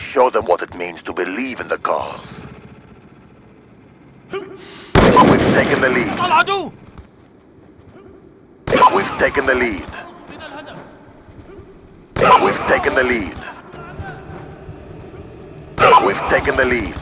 Show them what it means to believe in the cause. We've taken the lead. We've taken the lead. We've taken the lead. We've taken the lead.